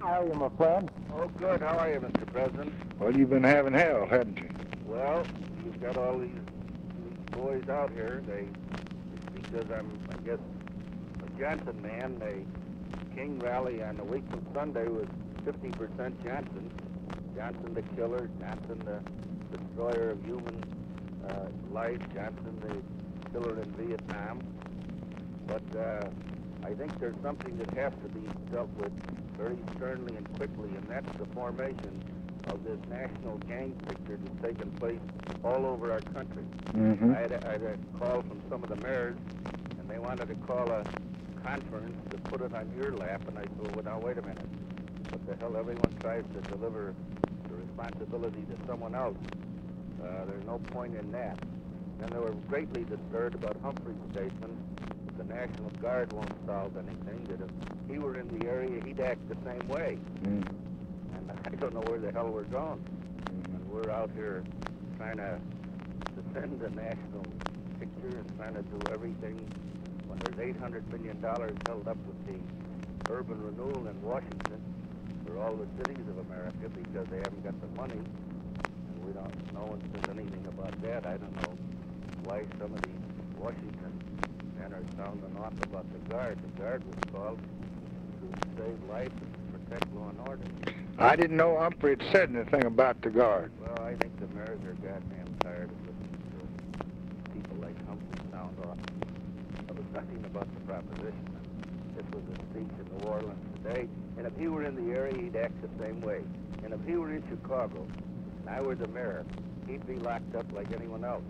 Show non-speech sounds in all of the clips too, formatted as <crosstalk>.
How are you, my friend? Oh, good. How are you, Mr. President? Well, you've been having hell, haven't you? Well, you've got all these, these boys out here. They, because I'm, I guess, a Johnson man. They King rally on the week of Sunday was 50% Johnson. Johnson the killer, Johnson the destroyer of human uh, life, Johnson the killer in Vietnam. But uh, I think there's something that has to be dealt with very sternly and quickly, and that's the formation of this national gang picture that's taken place all over our country. Mm-hmm. I, had a, I had a call from some of the mayors, and they wanted to call a conference to put it on your lap, and I said, well, now, wait a minute. What the hell? Everyone tries to deliver the responsibility to someone else. Uh, there's no point in that. And they were greatly disturbed about Humphrey's statement National Guard won't solve anything, that if he were in the area, he'd act the same way. Mm-hmm. And <laughs> I don't know where the hell we're going. And we're out here trying to defend the national picture and trying to do everything when there's $800 million held up with the urban renewal in Washington for all the cities of America because they haven't got the money. And we don't, no one says anything about that. I don't know why some of these Washington men are sounding off about the Guard. The Guard was called to save life and protect law and order. I didn't know Humphrey had said anything about the guard. Well, I think the mayors are goddamn tired of listening to people like Humphrey sound off. It was nothing about the proposition. This was a speech in New Orleans today, and if he were in the area, he'd act the same way. And if he were in Chicago, and I were the mayor, he'd be locked up like anyone else.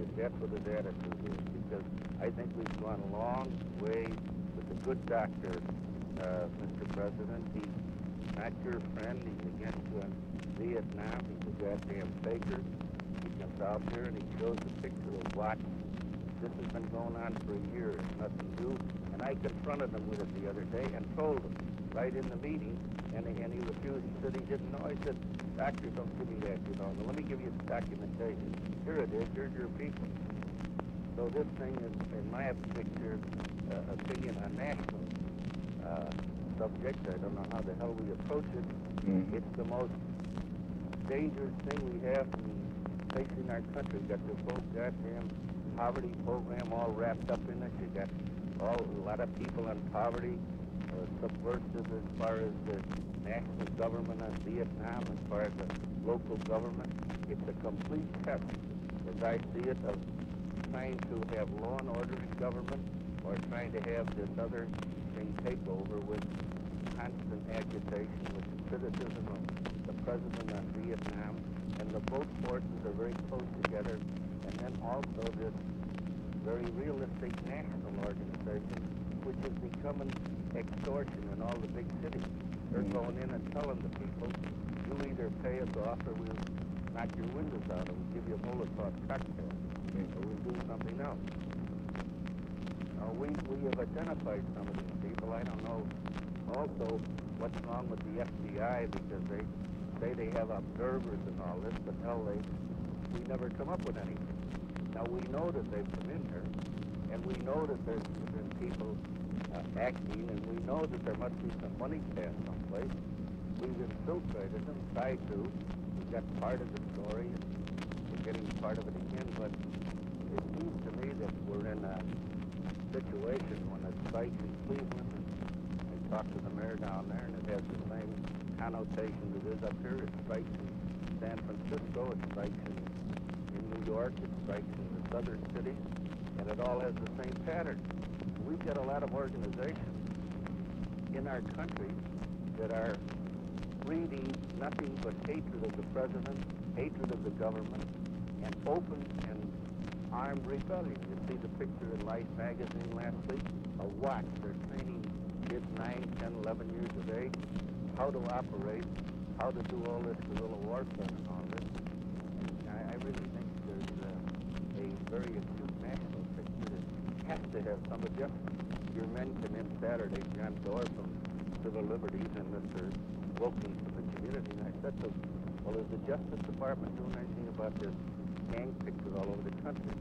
If that's what his attitude is, because I think we've gone a long way with the good doctor, uh, Mr. President. He's not your friend. He's against in Vietnam. He's a goddamn faker. He comes out here and he shows a picture of what this has been going on for a year. It's nothing new. And I confronted him with it the other day and told him right in the meeting, and he, and he refused. He said he didn't know. I said, Doctor, don't give me that, you know. Let me give you the documentation. Here it is. Here's your people. So this thing is, in my picture, uh, opinion, a national uh, subject. I don't know how the hell we approach it. Mm. It's the most dangerous thing we have in facing our country. You got this whole goddamn poverty program all wrapped up in it. You got all a lot of people in poverty, subversive as far as the national government of Vietnam, as far as the local government. It's a complete test, as I see it, of trying to have law and order in government or trying to have this other thing take over with constant agitation, with criticism of the president on Vietnam, and the both forces are very close together, and then also this very realistic national organization, which is becoming extortion in all the big cities. They're Mm. going in and telling the people, you either pay us off or we'll knock your windows out or we'll give you a Molotov cocktail or we'll do something else. Now, we, we have identified some of these people. I don't know also what's wrong with the FBI because they say they have observers and all this, but hell, they, we never come up with anything. Now, we know that they've come in here, and we know that there's been people uh, acting, and we know that there must be some money passed someplace. We've infiltrated them, tried to. We've got part of the story, and we're getting part of it again, but it seems to me that we're in a situation when it strikes in Cleveland, and I talked to the mayor down there, and it has the same connotation that is up here. It strikes in San Francisco, it strikes in, in New York, it strikes in the southern cities, and it all has the same pattern. We've got a lot of organizations in our country that are breeding nothing but hatred of the president, hatred of the government, and open and armed rebellion. You see the picture in Life magazine last week? A watch. They're training kids 9, 10, 11 years of age how to operate, how to do all this guerrilla warfare and all this. And I, I really think there's uh, a very acute national that has to have some adjustment. Your men came in Saturday, John Doar from Civil Liberties and Mr. Wilkins from the community, and I said to them, well, is the Justice Department doing anything about this gang picture all over the country?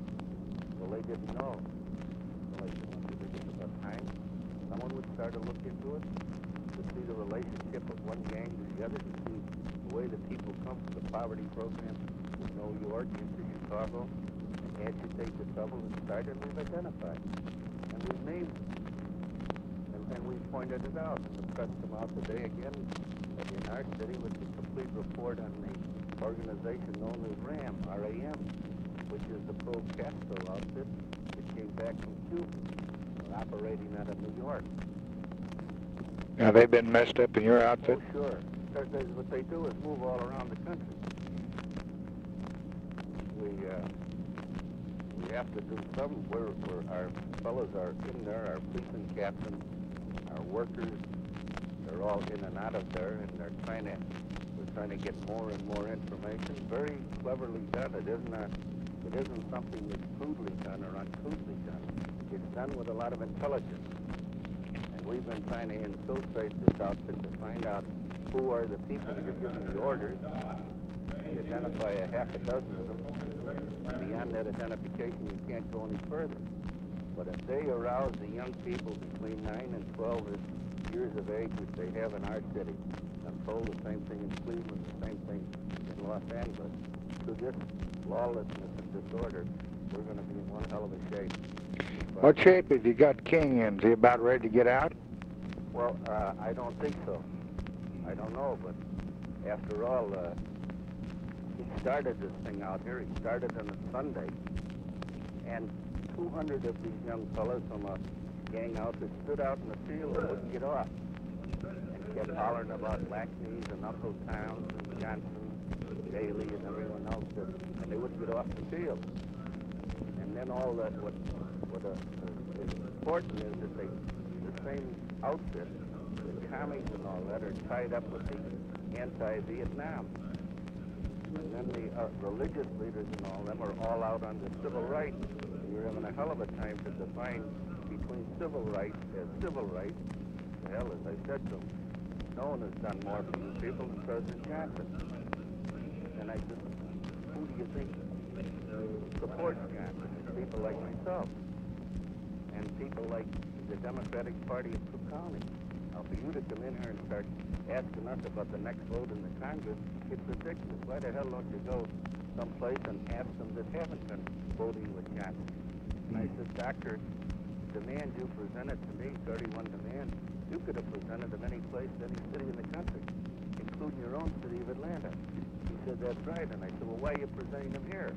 Well, they didn't know. Well, I said, well, think about time someone would start to look into it? to see the relationship of one gang to the other, to see the way the people come from the poverty program to New York into Chicago and agitate the trouble that started, we've identified. And we've named them. And, and we've pointed it out. And the press come out today again in our city with a complete report on the organization known as RAM, R-A-M, which is the pro-Castro outfit that came back from Cuba, uh, operating out of New York. Now, they've been messed up in your outfit? Oh, sure. Because what they do is move all around the country. We, uh, we have to do some, we're, we're, our fellows are in there, our policeman captains, our workers, they're all in and out of there, and they're trying to, we're trying to get more and more information. Very cleverly done. It isn't a, it isn't something that's crudely done or uncouthly done. It's done with a lot of intelligence. And we've been trying to infiltrate this outfit to find out who are the people that are giving the orders. Identify a half a dozen of them. Beyond that identification, you can't go any further. But if they arouse the young people between 9 and 12 years of age, which they have in our city, I'm told the same thing in Cleveland, the same thing in Los Angeles, to this lawlessness and disorder, we're going to be in one hell of a shape. What shape have you got King in? Is he about ready to get out? Well, uh, I don't think so. I don't know, but after all, uh, he started this thing out here. He started on a Sunday, and 200 of these young fellas from a gang outfit stood out in the field and wouldn't get off. And kept hollering about Lackneys and Uncle Toms and Johnson, Daley, and everyone else, that, and they wouldn't get off the field. And then all that, what, what uh, is important is that they, the same outfit, the commies and all that, are tied up with the anti-Vietnam. And then the uh, religious leaders and all them are all out on the civil rights. And you're having a hell of a time to define between civil rights as civil rights. Well, as I said to them, no one has done more for you people than President Johnson. And I said, who do you think supports Johnson? People like myself and people like the Democratic Party of Cook County. Now, for you to come in here and start asking us about the next vote in the Congress, it's ridiculous. Why the hell don't you go someplace and ask them that haven't been voting with Johnson? Hmm. And I said, Doctor, demand you presented to me, 31 demands, you could have presented them any place, any city in the country, including your own city of Atlanta. He said, that's right. And I said, well, why are you presenting them here?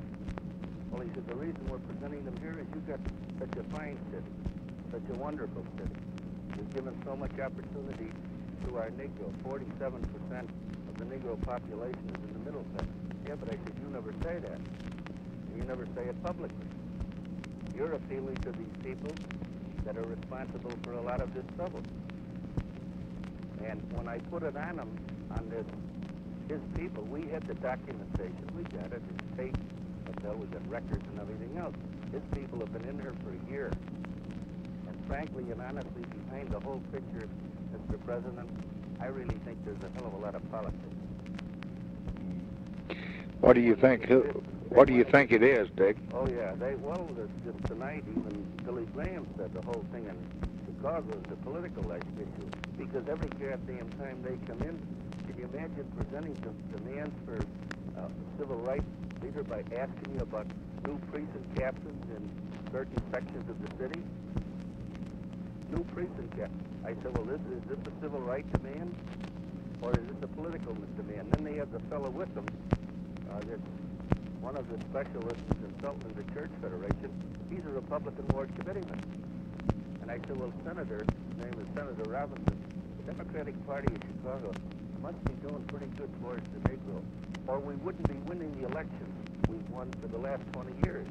Well, he said, the reason we're presenting them here is you've got such a fine city, such a wonderful city. You've given so much opportunity to our Negro. 47% of the Negro population is in the middle class. Yeah, but I said, you never say that. You never say it publicly. You're appealing to these people that are responsible for a lot of this trouble. And when I put it on them, on this, his people, we had the documentation. We got it. It's tape. Hotel. We got records and everything else. His people have been in here for a year. Frankly and honestly, behind the whole picture, Mr. President, I really think there's a hell of a lot of politics. What do you think? What do you think it is, Dick? Oh yeah, they well just tonight even Billy Graham said the whole thing in Chicago is a political issue because every goddamn time they come in, can you imagine presenting some demands for uh, civil rights leader by asking you about new precinct captains in certain sections of the city? New precinct captains. I said, well, this, is this a civil right demand or is this a political demand? Then they have the fellow with them uh, that's one of the specialists consultants in the Church Federation. He's a Republican ward committeeman. And I said, well, Senator, his name is Senator Robinson, the Democratic Party of Chicago must be doing pretty good for us the Negro, or we wouldn't be winning the elections we've won for the last 20 years.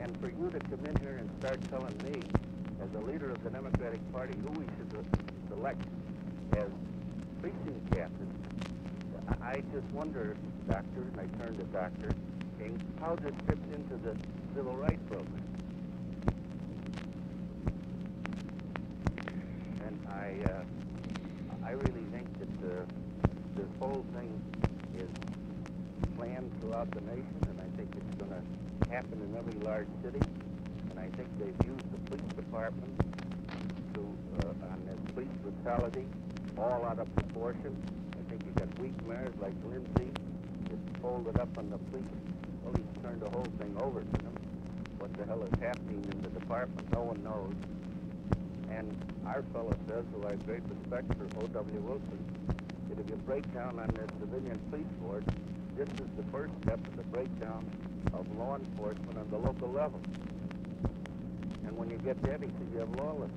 And for you to come in here and start telling me, as a leader of the Democratic Party, who we should select as precinct captain, I just wonder, Doctor, and I turn to Dr. King, how this fits into the civil rights program. And I, uh, I really think that uh, this whole thing is planned throughout the nation, and I think it's going to happen in every large city. And I think they've used the police department to uh, on this police brutality, all out of proportion. I think you got weak mayors like Lindsay, just folded up on the police. Well, he's turned the whole thing over to them. What the hell is happening in the department, no one knows. And our fellow says, who I have great respect for, O.W. Wilson, that if you break down on the civilian police force, this is the first step of the breakdown of law enforcement on the local level. And when you get there, he says, you have lawlessness.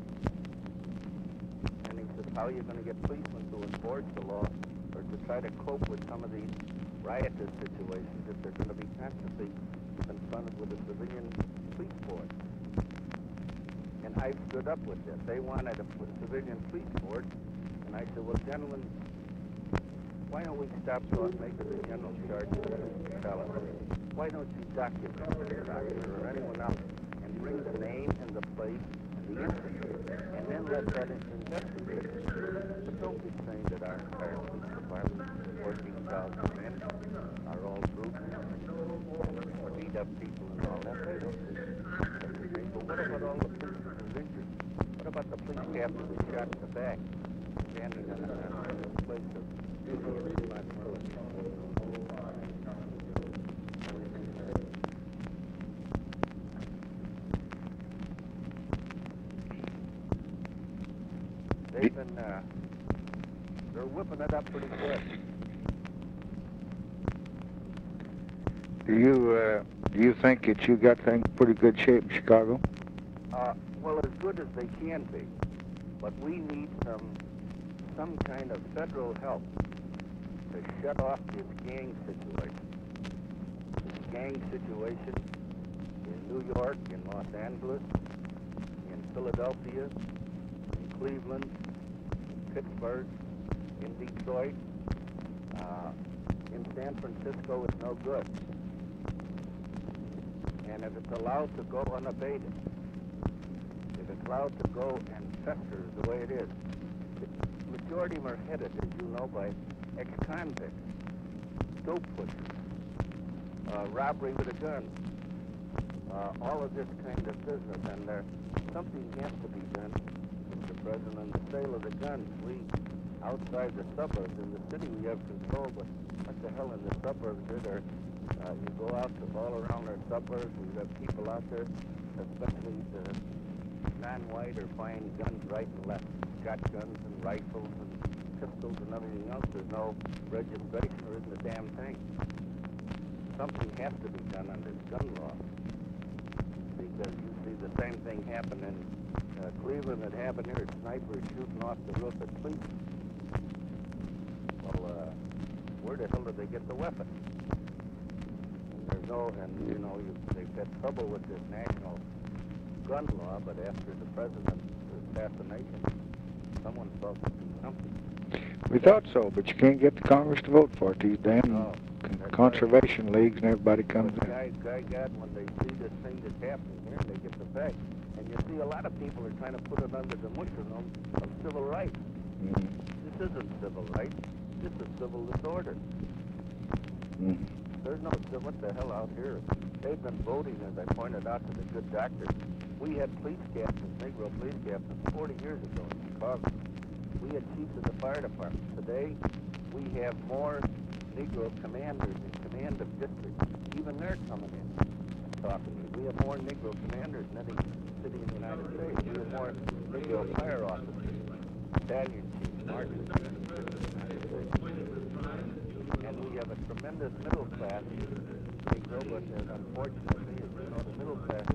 And he says, how are you going to get policemen to enforce the law or to try to cope with some of these riotous situations if they're going to be constantly confronted with a civilian police force? And I stood up with this. They wanted a civilian police force, and I said, well, gentlemen, why don't we stop short making the general charge of brutality? Why don't you document doctor or anyone else bring the name and the place and the incident, and then let that investigate. But don't be saying that our police department, fourteen thousand men, are all brutes, or beat up people and all that. They don't. But what about all the police injured? What about the police captain who shot in the back, standing in a place of duty and responsibility? They've been, uh, they're whipping it up pretty good. Do you, uh, do you think that you got things pretty good shape in Chicago? Uh, well, as good as they can be, but we need some some kind of federal help to shut off this gang situation. This gang situation in New York, in Los Angeles, in Philadelphia, in Cleveland, Pittsburgh, in Detroit, uh, in San Francisco is no good. And if it's allowed to go unabated, if it's allowed to go and fester the way it is, the majority of them are headed, as you know, by ex-convicts, dope pushers, uh, robbery with a gun, uh, all of this kind of business, and there something has to be done, President, on the sale of the guns. We, outside the suburbs, in the city we have control, but what the hell in the suburbs are there? Uh, you go out to all around our suburbs, we've people out there, especially the non-white, are buying guns right and left, shotguns and rifles and pistols and everything else. There's no registration, there isn't a damn thing. Something has to be done on this gun law because you see the same thing happen in uh, Cleveland that happened here. Snipers shooting off the roof at police. Well, uh, where the hell did they get the weapon? And there's no, and you know, you, they've had trouble with this national gun law, but after the president's assassination, someone to do something. We thought so, but you can't get the Congress to vote for it. These damn that's conservation leagues and everybody comes in. Guy, Guy God, when they see this thing that's happening here, they get the fact. And you see a lot of people are trying to put it under the mushroom of civil rights. Mhm. This isn't civil rights. This is civil disorder. Mhm. There's no what the hell out here? They've been voting, as I pointed out to the good doctor. We had police captains, Negro police captains, 40 years ago in Chicago. We had chiefs of the fire department. Today, we have more Negro commanders in command of districts. Even they're coming in We have more Negro commanders than any city in the United States. We have more Negro fire officers, battalion chiefs, States. And we have a tremendous middle class Negro, but unfortunately, you know, the middle class